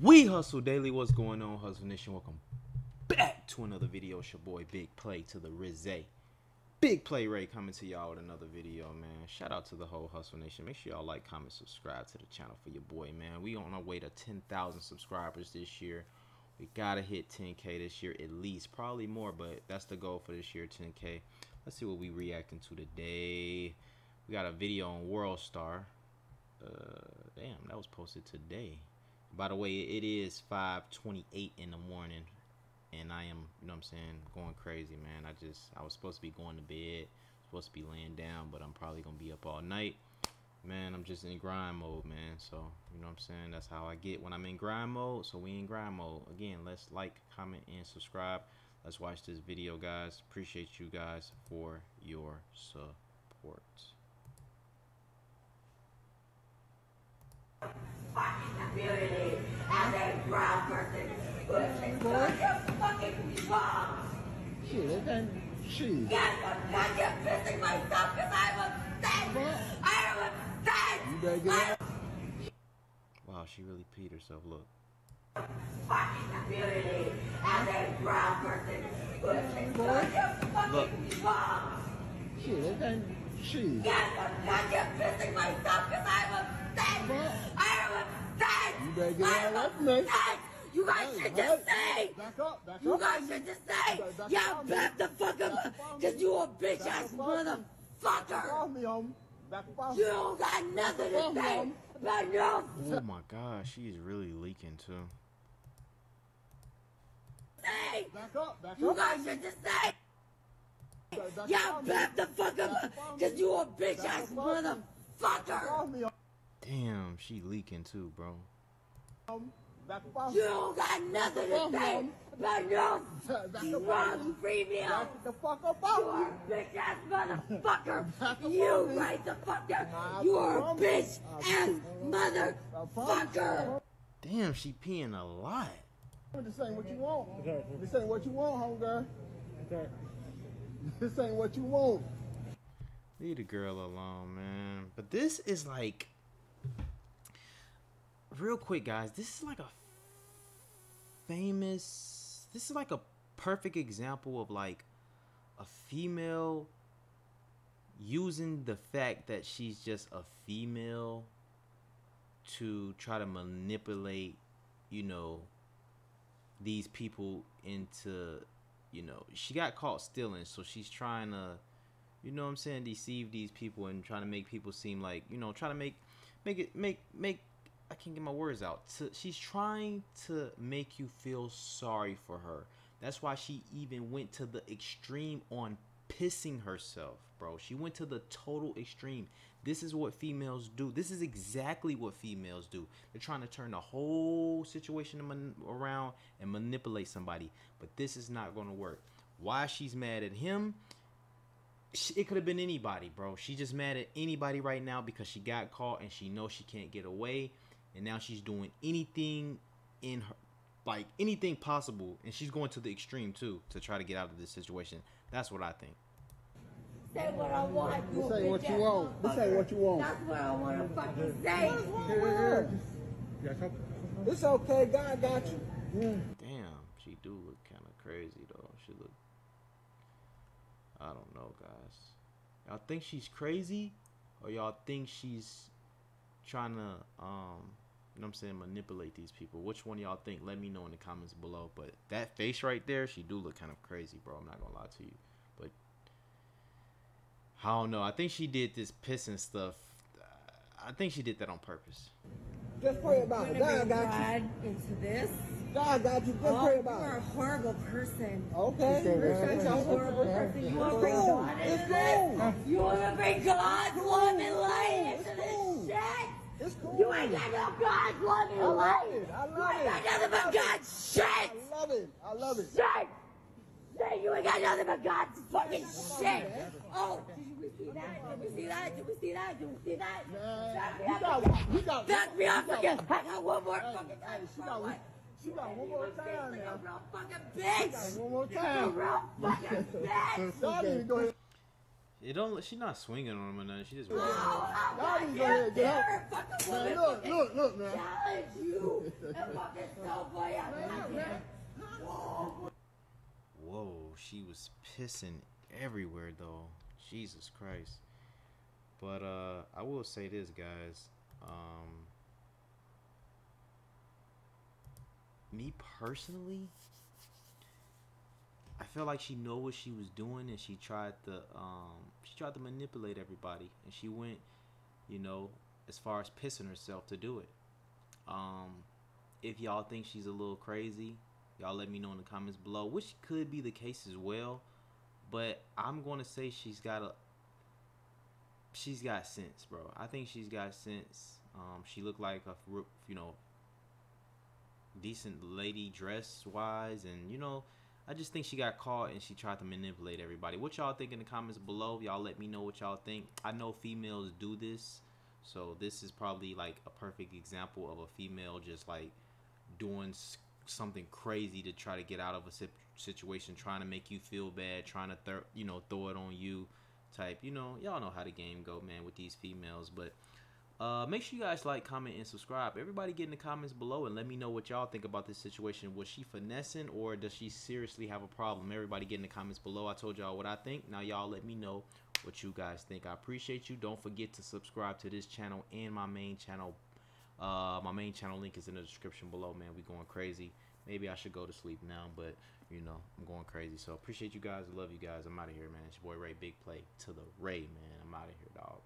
We Hustle Daily. What's going on, Hustle Nation? Welcome back to another video. It's your boy Big Play to the Rizze. Big Play Ray coming to y'all with another video, man. Shout out to the whole Hustle Nation. Make sure y'all like, comment, subscribe to the channel for your boy, man. We on our way to 10,000 subscribers this year. We gotta hit 10k this year at least, probably more, but that's the goal for this year, 10k. Let's see what we reacting to today. We got a video on World Star. Uh, damn, that was posted today. By the way, it is 5:28 in the morning, and I am, you know, what I'm saying, going crazy, man. I just, I was supposed to be going to bed, supposed to be laying down, but I'm probably gonna be up all night. Man, I'm just in grind mode, man. So, you know what I'm saying? That's how I get when I'm in grind mode. So we in grind mode. Again, let's like, comment, and subscribe. Let's watch this video, guys. Appreciate you guys for your support. Community as a brown person who is fucking wrong. Shit, that ain't shit. Yes, I'm not just pissing myself because I'm upset. I am upset. You better get out. Wow, she really peed herself. Look. Fucking community as a brown person who is fucking wrong. Shit, that ain't shit. Yes, I'm not just pissing myself because I'm upset. I am upset. You better get I am out of upset. You guys should just say. Back up, back You up. guys should just say, yeah, back the fuck up, cause you a bitch ass motherfucker. me, homie. You don't got nothing to say about your Oh my God, she's really leaking too. say. Back up, back You up. guys should just say, Back yeah, back the fuck up, cause you a bitch ass motherfucker. Damn, she leaking too, bro. Homie. Back off. You don't got nothing to say about your Back up off drug me. premium. The fuck up You off are me. a bitch ass motherfucker. You right the fuck down. You are a I'm- bitch ass I'm- motherfucker. Damn, she peeing a lot. This ain't what you want. This ain't what you want, homegirl. This ain't what you want. Leave the girl alone, man. But this is like, real quick, guys. This is like a famous. This is like a perfect example of like a female using the fact that she's just a female to try to manipulate, you know, these people into, you know, she got caught stealing, so she's trying to you know what I'm saying, deceive these people and trying to make people seem like, you know, try to make make it make make I can't get my words out. To, she's trying to make you feel sorry for her. That's why she even went to the extreme on pissing herself, bro. She went to the total extreme. This is what females do. This is exactly what females do. They're trying to turn the whole situation around and manipulate somebody, but this is not going to work. Why she's mad at him? it could have been anybody, bro. She's just mad at anybody right now because she got caught and she knows she can't get away, and now she's doing anything in her, like anything possible, and she's going to the extreme too to try to get out of this situation. That's what I think. Say what I want. you This ain't what you want. This ain't what you want. That's what I want to fucking say. It's okay. God got you. Damn, she do look kind of crazy though. She look. I don't know, guys. Y'all think she's crazy, or y'all think she's trying to, um, you know what I'm saying, manipulate these people? Which one y'all think? Let me know in the comments below. But that face right there, she do look kind of crazy, bro. I'm not gonna lie to you. But I don't know. I think she did this pissing stuff. I think she did that on purpose. Just pray about it. God got you. Into this. God got you. Just Oh, pray you about are a it. horrible person. Okay. You're such a horrible person. You want to bring. God into this? You want to bring God's love and light into cool. this shit? It's cool. You ain't got no God's love and I love it. I You ain't got nothing but God's shit. I love it. I love it. Shit. Shit, you ain't got nothing but God's fucking shit. Oh, did we see that? Did we see that? Did we see that? Did we see that? Man, Back me you up got, Back me up again. I got one more Hey, fucking hey, time. she got one- she got one more time now. a real fucking bitch. One more time. real fucking bitch. Y'all need to go ahead. It don't. She's not swinging on him or nothing. She just. Y'all need to go ahead and get Never fucking Man, woman look, look, look, man. challenge you and fucking so boy Whoa, she was pissing everywhere though. Jesus Christ. But uh I will say this guys. Um me personally Feel like she know what she was doing and she tried to um she tried to manipulate everybody and she went, you know, as far as pissing herself to do it. Um if y'all think she's a little crazy, y'all let me know in the comments below, which could be the case as well. But I'm going to say she's got a she's got sense, bro. I think she's got sense. Um, she looked like a you know decent lady dress wise, and you know. I just think she got caught and she tried to manipulate everybody. What y'all think in the comments below? Y'all let me know what y'all think. I know females do this, so this is probably like a perfect example of a female just like doing something crazy to try to get out of a situation, trying to make you feel bad, trying to throw you know throw it on you, type. You know, y'all know how the game go, man, with these females. But uh, make sure you guys like, comment, and subscribe. Everybody get in the comments below and let me know what y'all think about this situation. Was she finessing or does she seriously have a problem? Everybody get in the comments below. I told y'all what I think. Now y'all let me know what you guys think. I appreciate you. Don't forget to subscribe to this channel and my main channel. Uh, my main channel link is in the description below, man. We going crazy. Maybe I should go to sleep now, but you know, I'm going crazy. So appreciate you guys. Love you guys. I'm out of here, man. It's your boy Ray Big Play to the Ray, man. I'm out of here, dog.